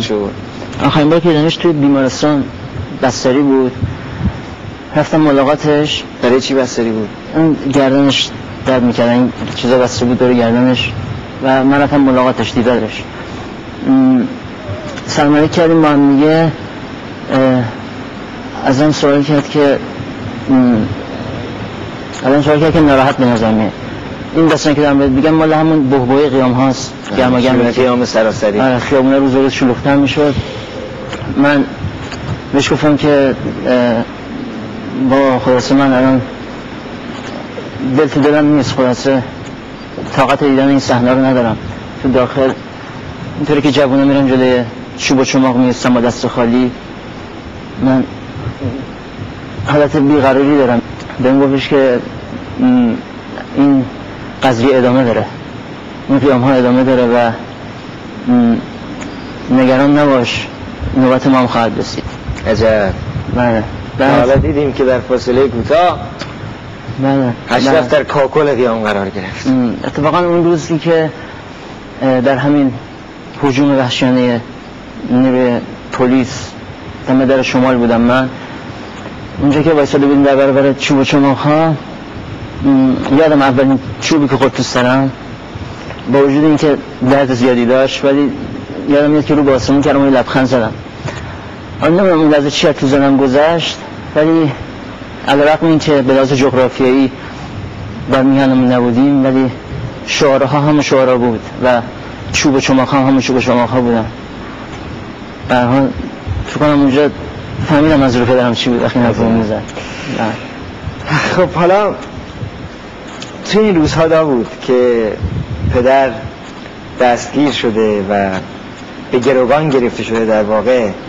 شد. آخرین بار که دیدمش توی بیمارستان بستری بود. رفتم ملاقاتش. برای چی بستری بود؟ اون گردنش درد می‌کرد. این چیزا بسته بود دور گردنش. و من رفتم ملاقاتش دیدارش. سلام کردیم با هم دیگه. ازم سوال کرد که ازم سوال کرد که ناراحت به نظر میاد. این داستان که دارم بهت بگم مال همون بهبوی قیام هاست. گرما گرم. قیام سراسری. آره خیابونه روز روز شلوغ‌تر می‌شد. من بهش گفتم که با خلاصه من الان دل تو دلم نیست خلاصه. طاقت دیدن این صحنه رو ندارم. تو داخل اینطوری که جوونه میرن جلوی چوب و چماق میستم با دست خالی. من حالت بیقراری دارم. بهم گفتش که این قضیه ادامه داره. این قیام ها ادامه داره و نگران نباش نوبت ما هم خواهد رسید. عجب. بله. حالا دیدیم که در فاصله کوتاه بله. هشت در کاکل قیام قرار گرفت. اتفاقا اون روزی که در همین حجوم وحشیانه نیروی پلیس دم در شمال بودم من اونجا که وایساده بودیم در برابر چوب و چماق ها یادم اولین چوبی که خود تو سرم با وجود اینکه درد زیادی داشت ولی یادم میاد که رو به کردم و لبخند زدم. آن نمی‌دونم اون لحظه چی تو زنم گذشت ولی علیرغم این که به لحاظ جغرافیایی در میهنمون نبودیم ولی شعارها هم شعارها بود و چوب و چماق هم چوب و چماق ها بودن حال فکر کنم اونجا فهمیدم از رو پدرم چی بود وقتی نفرم می‌زد. خب حالا تو این روزها بود که پدر دستگیر شده و به گروگان گرفته شده در واقع.